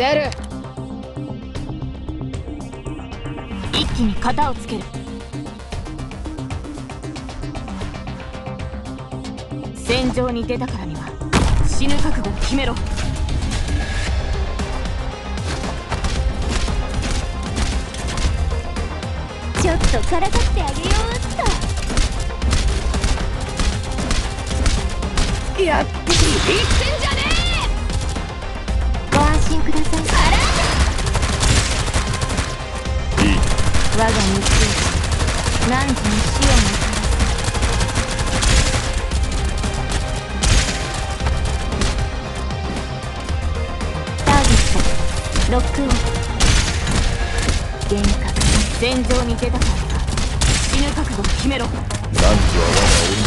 出る。一気に型をつける。戦場に出たからには死ぬ覚悟を決めろ。ちょっとからかってあげようっやって言って我が道何時に死をもターゲットロックオン幻覚戦場に出たからには死ぬ覚悟を決めろ。男女は我が鬼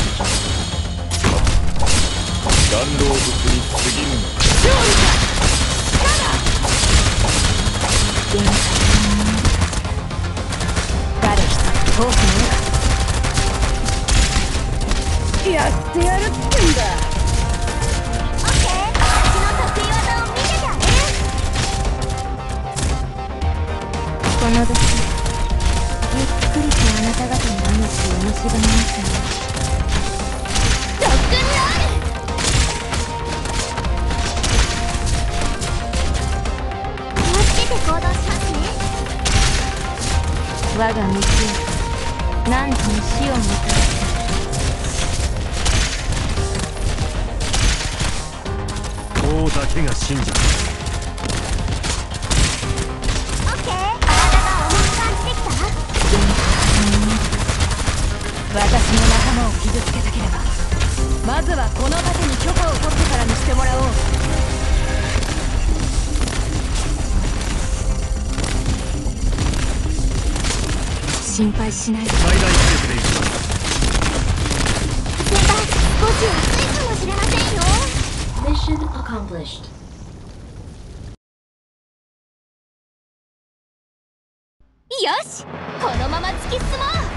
弾狼物に過ぎぬ幻遠くにやってやるってんだ。オッケー私の得意技を見ててあげるこの時ゆっくりとあなた方の命を蝕みますよロックンロール気をつけて行動しますね。我が道何時に死を迎え王だけが信者オッケー体が重く感じてきた私の仲間を傷つけたければまずはこの盾に許可を取ってからにしてもらおう。心配しない。で最大でい。き先輩少し暑いかもしれませんよ。Mission accomplished. よしこのまま突き進もう